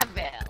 insuportável.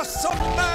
You smell? I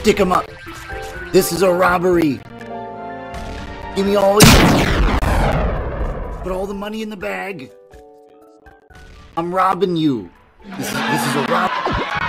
Stick 'em up. This is a robbery. Give me all. Put all the money in the bag. I'm robbing you. This is, this is a rob.